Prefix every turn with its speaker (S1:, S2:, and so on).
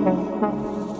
S1: Gracias.